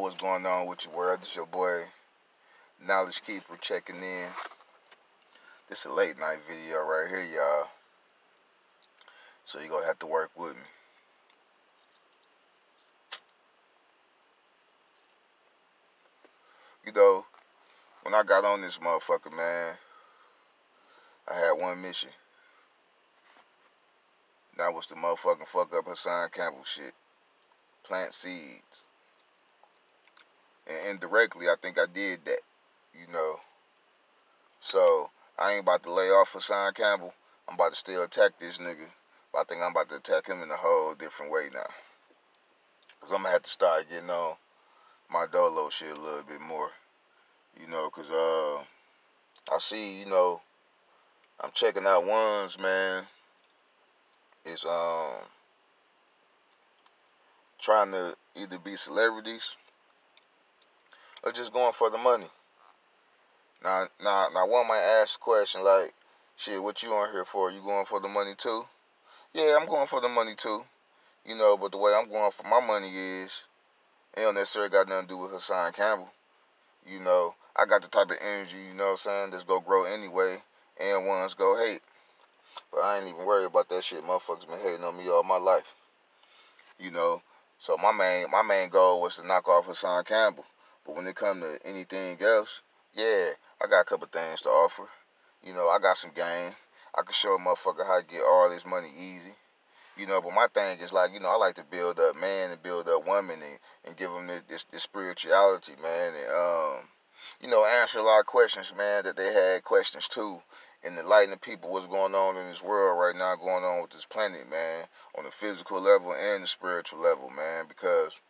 What's going on with your world? This your boy, Knowledge Keeper, checking in. This is a late night video right here, y'all. So you're gonna have to work with me. You know, when I got on this motherfucker, man, I had one mission. That was to motherfucking fuck up Hassan Campbell shit. Plant seeds. And indirectly, I think I did that, you know. So, I ain't about to lay off Hassan Campbell. I'm about to still attack this nigga. But I think I'm about to attack him in a whole different way now. Because I'm to have to start getting on my dolo shit a little bit more. You know, because uh, I see, you know, I'm checking out ones, man. It's um trying to either be celebrities or just going for the money. Now, now, now, one might ask the question like, "Shit, what you on here for? You going for the money too?" Yeah, I'm going for the money too. You know, but the way I'm going for my money is, it don't necessarily got nothing to do with Hassan Campbell. You know, I got the type of energy, you know what I'm saying, that's gonna grow anyway, and ones go hate. But I ain't even worried about that shit. Motherfuckers been hating on me all my life. You know, so my main my main goal was to knock off Hassan Campbell. But when it come to anything else, yeah, I got a couple things to offer. You know, I got some game. I can show a motherfucker how to get all this money easy. You know, but my thing is like, you know, I like to build up man and build up woman and, and give them this, this, this spirituality, man. And, um, you know, answer a lot of questions, man, that they had questions too and enlightening people what's going on in this world right now, going on with this planet, man, on the physical level and the spiritual level, man, because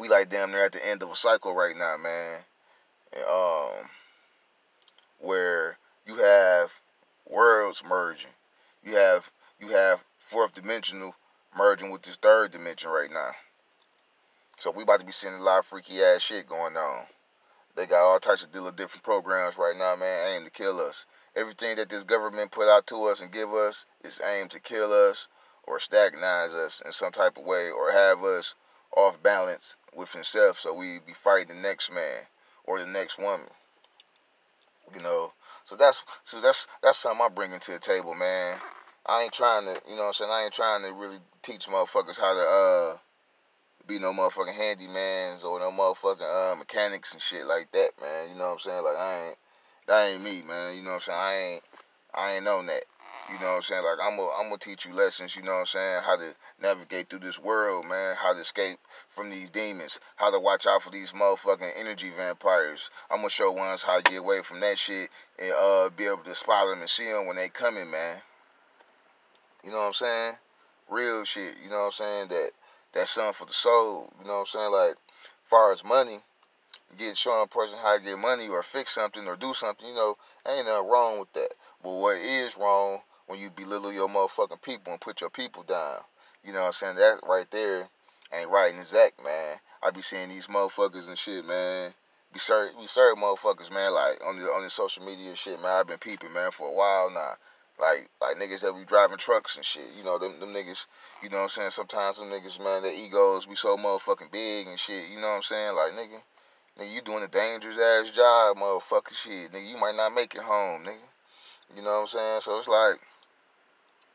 we like damn near at the end of a cycle right now, man. Um, where you have worlds merging, you have you have fourth dimensional merging with this third dimension right now. So we about to be seeing a lot of freaky ass shit going on. They got all types of different programs right now, man, aimed to kill us. Everything that this government put out to us and give us is aimed to kill us or stagnize us in some type of way or have us off balance with himself so we be fighting the next man or the next woman. You know. So that's so that's that's something I'm bringing to the table, man. I ain't trying to, you know I'm saying? I ain't trying to really teach motherfuckers how to uh be no motherfucking handymans or no motherfucking uh mechanics and shit like that, man. You know what I'm saying? Like I ain't that ain't me, man. You know what I'm saying? I ain't I ain't on that. You know what I'm saying? Like I'm gonna I'm gonna teach you lessons, you know what I'm saying, how to navigate through this world, man, how to escape from these demons, how to watch out for these motherfucking energy vampires. I'm gonna show ones how to get away from that shit and uh be able to spot them and see them when they coming, man. You know what I'm saying? Real shit, you know what I'm saying? That that's something for the soul, you know what I'm saying? Like far as money, get showing a person how to get money or fix something or do something, you know, ain't nothing wrong with that. But what is wrong when you belittle your motherfucking people and put your people down. You know what I'm saying? That right there ain't right and exact, man. I be seeing these motherfuckers and shit, man. Be certain, be certain motherfuckers, man. Like on the on the social media shit, man. I've been peeping, man, for a while now. Like like niggas that be driving trucks and shit. You know them them niggas. You know what I'm saying? Sometimes them niggas, man, their egos be so motherfucking big and shit. You know what I'm saying? Like nigga, Nigga, you doing a dangerous ass job, motherfucker. Shit, nigga, you might not make it home, nigga. You know what I'm saying? So it's like,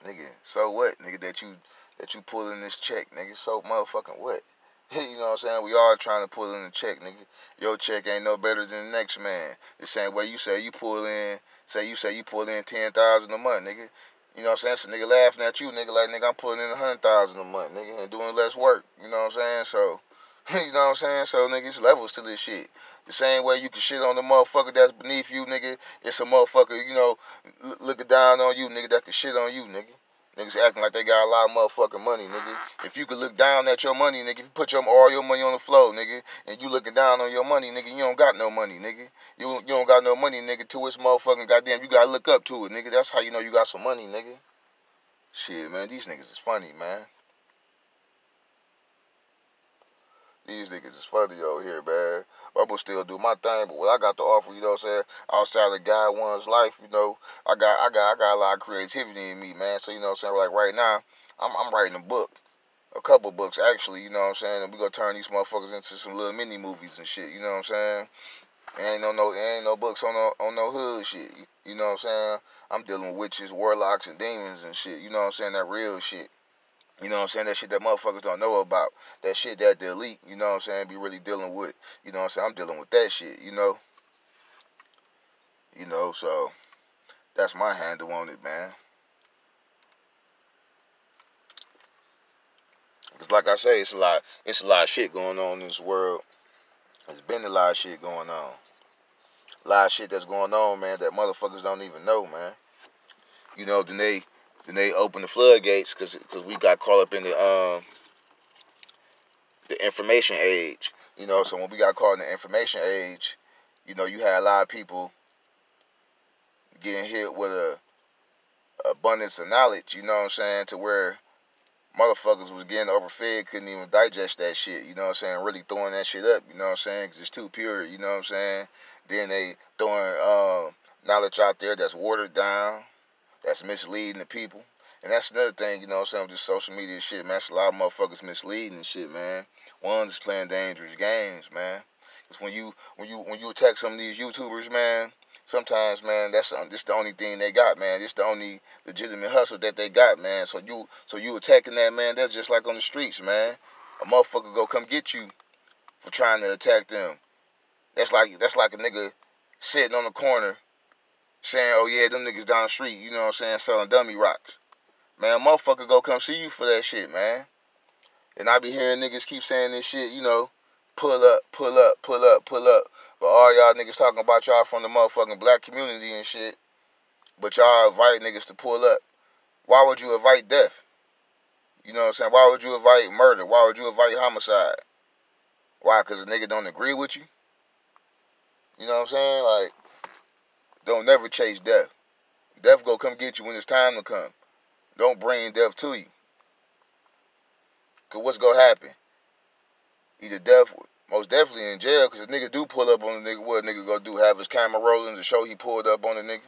nigga, so what, nigga, that you that you pulling this check, nigga? So motherfucking what? you know what I'm saying? We all trying to pull in the check, nigga. Your check ain't no better than the next man. The same way you say you pull in, say you say you pull in ten thousand a month, nigga. You know what I'm saying? So nigga laughing at you, nigga, like nigga, I'm pulling in a hundred thousand a month, nigga, and doing less work. You know what I'm saying? So you know what I'm saying? So niggas levels to this shit. The same way you can shit on the motherfucker that's beneath you, nigga. It's a motherfucker, you know, looking down on you, nigga, that can shit on you, nigga. Niggas acting like they got a lot of motherfucking money, nigga. If you could look down at your money, nigga, if you put your all your money on the floor, nigga, and you looking down on your money, nigga, you don't got no money, nigga. You you don't got no money, nigga, to it's motherfucking goddamn. You gotta look up to it, nigga. That's how you know you got some money, nigga. Shit, man, these niggas is funny, man. These niggas is funny over here, man. I'm gonna still do my thing, but what I got to offer, you know what I'm saying, outside of God one's life, you know, I got I got I got a lot of creativity in me, man. So you know what I'm saying, like right now, I'm I'm writing a book. a couple books actually, you know what I'm saying? And we gonna turn these motherfuckers into some little mini movies and shit, you know what I'm saying? ain't no no ain't no books on no on no hood shit. You, you know what I'm saying? I'm dealing with witches, warlocks, and demons and shit. You know what I'm saying? That real shit. You know what I'm saying? That shit that motherfuckers don't know about. That shit that the elite, you know what I'm saying, be really dealing with. You know what I'm saying? I'm dealing with that shit, you know? You know, so that's my handle on it, man. Cause like I say, it's a lot it's a lot of shit going on in this world. There's been a lot of shit going on. A lot of shit that's going on, man, that motherfuckers don't even know, man. You know, then they then they open the floodgates because because we got caught up in the um the information age. You know, so when we got caught in the information age, you know, you had a lot of people getting hit with a abundance of knowledge. You know what I'm saying? To where motherfuckers was getting overfed, couldn't even digest that shit. You know what I'm saying? Really throwing that shit up. You know what I'm saying? Cause it's too pure. You know what I'm saying? Then they throwing um, knowledge out there that's watered down that's misleading the people. And that's another thing, you know what I'm saying, with this social media shit, man. It's a lot of motherfuckers misleading and shit, man. One's is playing dangerous games, man. Cause when you when you when you attack some of these YouTubers, man, sometimes, man, that's this the only thing they got, man. This the only legitimate hustle that they got, man. So you so you attacking that, man. That's just like on the streets, man. A motherfucker go come get you for trying to attack them. That's like that's like a nigga sitting on the corner saying, oh yeah, them niggas down the street, you know what I'm saying, selling dummy rocks. Man, motherfucker go come see you for that shit, man. And I be hearing niggas keep saying this shit, you know, pull up, pull up, pull up, pull up. But all y'all niggas talking about y'all from the motherfucking black community and shit. But y'all invite niggas to pull up. Why would you invite death? You know what I'm saying? Why would you invite murder? Why would you invite homicide? Why? Because a nigga don't agree with you? You know what I'm saying? Like, don't never chase death. Death go come get you when it's time to come. Don't bring death to you. Cause what's gonna happen? Either death, most definitely in jail. Cause if nigga do pull up on the nigga, what a nigga gonna do? Have his camera rolling to show he pulled up on the nigga.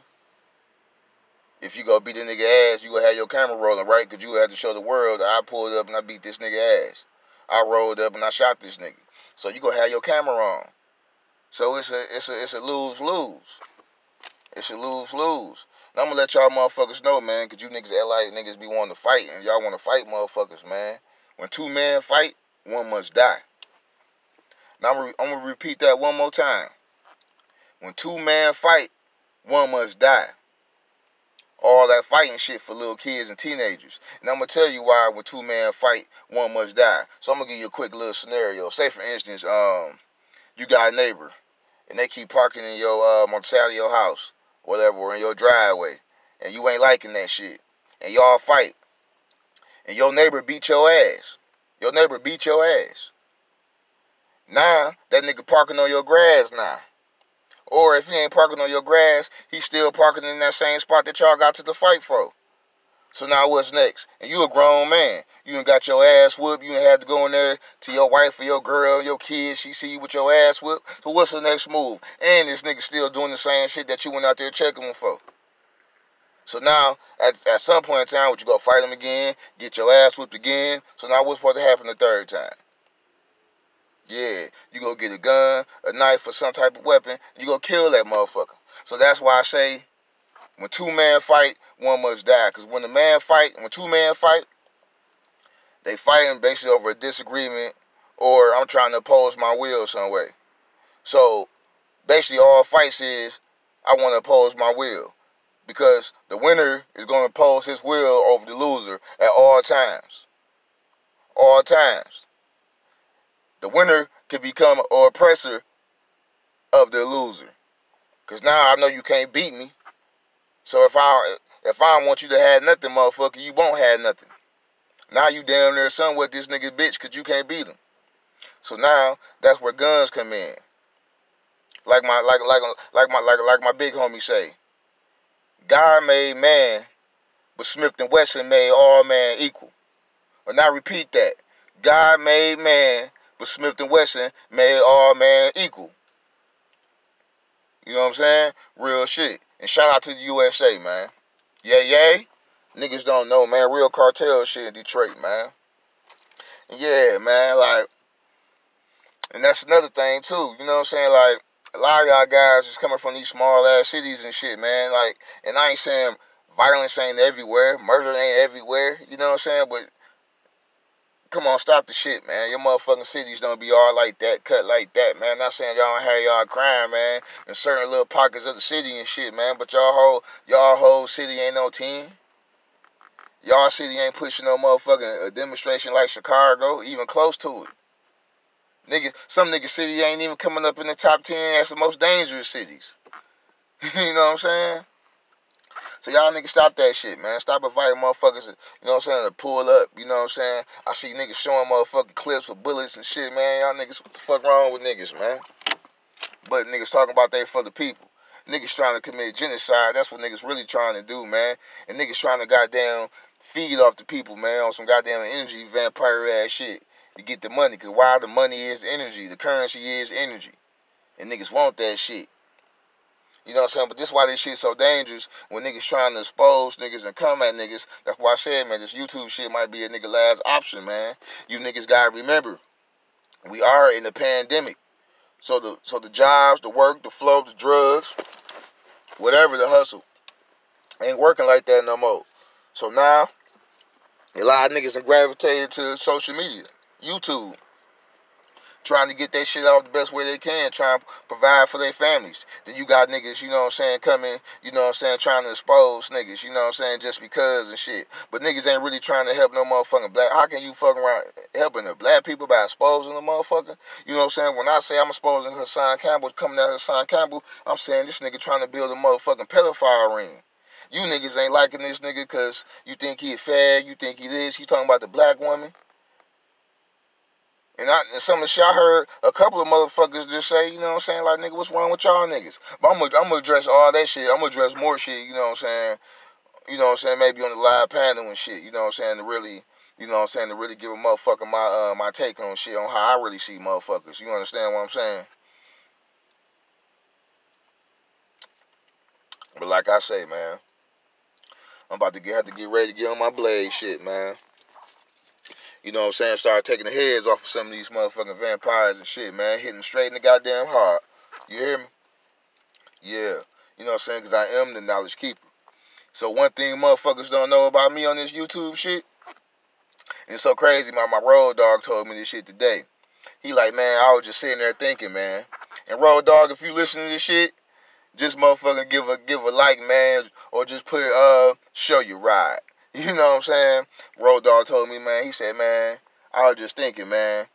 If you go beat the nigga ass, you gonna have your camera rolling, right? Cause you have to show the world I pulled up and I beat this nigga ass. I rolled up and I shot this nigga. So you gonna have your camera on. So it's a it's a it's a lose lose. It's a lose lose. And I'm gonna let y'all motherfuckers know, man, cause you niggas like niggas be wanting to fight and y'all wanna fight motherfuckers, man. When two men fight, one must die. Now I'm, I'm gonna repeat that one more time. When two men fight, one must die. All that fighting shit for little kids and teenagers. And I'm gonna tell you why when two men fight, one must die. So I'm gonna give you a quick little scenario. Say for instance, um, you got a neighbor and they keep parking in your um on the side of your house whatever, or in your driveway, and you ain't liking that shit, and y'all fight, and your neighbor beat your ass. Your neighbor beat your ass. Now, that nigga parking on your grass now. Or if he ain't parking on your grass, he still parking in that same spot that y'all got to the fight for. So now what's next? And you a grown man. You done got your ass whooped. You done had to go in there to your wife or your girl, your kids. She see you with your ass whooped. So what's the next move? And this nigga still doing the same shit that you went out there checking him for. So now, at, at some point in time, would you go fight him again, get your ass whooped again? So now what's supposed to happen the third time? Yeah, you go get a gun, a knife, or some type of weapon, you go kill that motherfucker. So that's why I say when two men fight, one must die. Because when the man fight, when two men fight, they fighting basically over a disagreement or I'm trying to oppose my will some way. So basically all fights is I want to oppose my will. Because the winner is going to oppose his will over the loser at all times. All times. The winner can become an oppressor of the loser. Because now I know you can't beat me. So if I if I want you to have nothing, motherfucker, you won't have nothing. Now you down there with this nigga bitch because you can't beat him. So now that's where guns come in. Like my like like like my like like my big homie say. God made man, but Smith and Wesson made all man equal. But now repeat that. God made man, but Smith and Wesson made all man equal. You know what I'm saying? Real shit. And shout out to the USA, man. Yeah, yeah. Niggas don't know, man. Real cartel shit in Detroit, man. Yeah, man, like, and that's another thing too. You know what I'm saying? Like, a lot of y'all guys is coming from these small ass cities and shit, man. Like, and I ain't saying violence ain't everywhere, murder ain't everywhere. You know what I'm saying? But come on, stop the shit, man. Your motherfucking cities don't be all like that, cut like that, man. Not saying y'all don't have y'all crime, man, in certain little pockets of the city and shit, man. But y'all whole y'all whole city ain't no team. Y'all city ain't pushing no motherfucking a demonstration like Chicago, even close to it. Nigga, some nigga city ain't even coming up in the top ten as the most dangerous cities. you know what I'm saying? So y'all niggas stop that shit, man. Stop inviting motherfuckers, you know what I'm saying, to pull up, you know what I'm saying? I see niggas showing motherfucking clips with bullets and shit, man. Y'all niggas, what the fuck wrong with niggas, man? But niggas talking about they for the people. Niggas trying to commit genocide. That's what niggas really trying to do, man. And niggas trying to goddamn feed off the people, man, on some goddamn energy vampire ass shit to get the money. Cause while the money is energy, the currency is energy. And niggas want that shit. You know what I'm saying? But this is why this shit so dangerous when niggas trying to expose niggas and come at niggas. That's why I said, man, this YouTube shit might be a nigga last option, man. You niggas gotta remember, we are in a pandemic. So the so the jobs, the work, the flow, the drugs, whatever the hustle, ain't working like that no more. So now, a lot of niggas are gravitated to social media, YouTube trying to get that shit out the best way they can, trying to provide for their families. Then you got niggas, you know what I'm saying, coming, you know what I'm saying, trying to expose niggas, you know what I'm saying, just because and shit. But niggas ain't really trying to help no motherfucking black. How can you fuck around helping the black people by exposing the motherfucker? You know what I'm saying? When I say I'm exposing Hassan Campbell, coming at Hassan Campbell, I'm saying this nigga trying to build a motherfucking pedophile ring. You niggas ain't liking this nigga because you think he a fag, you think he this, you talking about the black woman. And, I, and some of the shit I heard a couple of motherfuckers just say, you know what I'm saying, like, nigga, what's wrong with y'all niggas? But I'm gonna, I'm gonna address all that shit. I'm gonna address more shit, you know what I'm saying? You know what I'm saying? Maybe on the live panel and shit, you know what I'm saying? To really, you know what I'm saying? To really give a motherfucker my, uh, my take on shit, on how I really see motherfuckers. You understand what I'm saying? But like I say, man, I'm about to get, have to get ready to get on my blade shit, man you know what I'm saying, start taking the heads off of some of these motherfucking vampires and shit, man. Hitting straight in the goddamn heart. You hear me? Yeah. You know what I'm saying? Because I am the knowledge keeper. So one thing motherfuckers don't know about me on this YouTube shit, it's so crazy, my, my road dog told me this shit today. He like, man, I was just sitting there thinking, man. And road dog, if you listen to this shit, just motherfucking give a give a like, man, or just put uh show your ride. You know what I'm saying? Road Dog told me, man. He said, man, I was just thinking, man.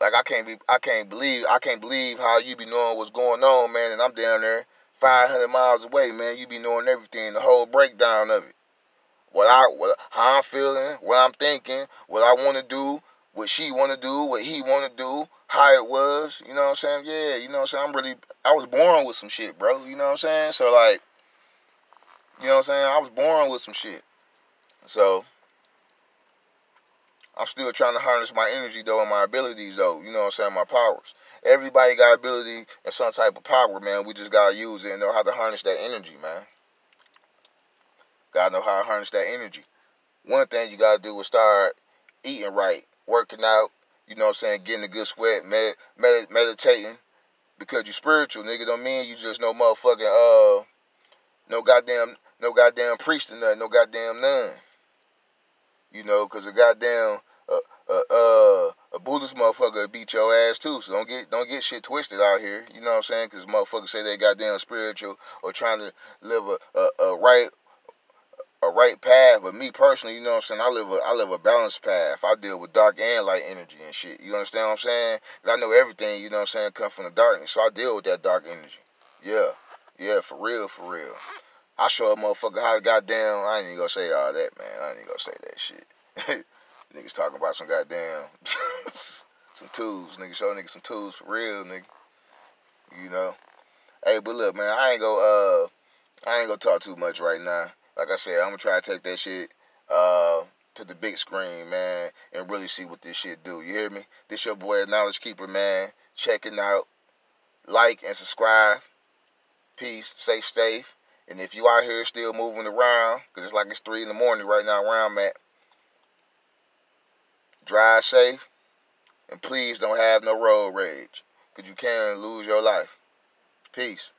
Like I can't be, I can't believe, I can't believe how you be knowing what's going on, man. And I'm down there, 500 miles away, man. You be knowing everything, the whole breakdown of it. What I, what, how I'm feeling, what I'm thinking, what I want to do, what she want to do, what he want to do, how it was. You know what I'm saying? Yeah, you know what I'm saying. I'm really, I was born with some shit, bro. You know what I'm saying? So like, you know what I'm saying? I was born with some shit. So I'm still trying to harness my energy though and my abilities though. You know what I'm saying? My powers. Everybody got ability and some type of power, man. We just gotta use it and know how to harness that energy, man. Gotta know how to harness that energy. One thing you gotta do is start eating right, working out, you know what I'm saying, getting a good sweat, med- med- meditating. Because you spiritual, nigga, don't mean you just no motherfucking uh no goddamn no goddamn priest or nothing, no goddamn none. You know, because a goddamn uh, uh, uh, a Buddhist motherfucker beat your ass too. So don't get don't get shit twisted out here. You know what I'm saying? Because motherfuckers say they goddamn spiritual or trying to live a, a, a right a right path. But me personally, you know what I'm saying? I live a I live a balanced path. I deal with dark and light energy and shit. You understand what I'm saying? Cause I know everything. You know what I'm saying? Come from the darkness, so I deal with that dark energy. Yeah, yeah, for real, for real. I show a motherfucker how goddamn. I ain't even gonna say all that, man. I ain't even gonna say that shit. niggas talking about some goddamn some tools. Niggas show niggas some tools for real, nigga. You know. Hey, but look, man, I ain't go. Uh, I ain't gonna talk too much right now. Like I said, I'm gonna try to take that shit uh to the big screen, man, and really see what this shit do. You hear me? This your boy, Knowledge Keeper, man. Checking out, like and subscribe. Peace. Stay safe. And if you out here still moving around, because it's like it's 3 in the morning right now where I'm at, drive safe, And please don't have no road rage. Because you can lose your life. Peace.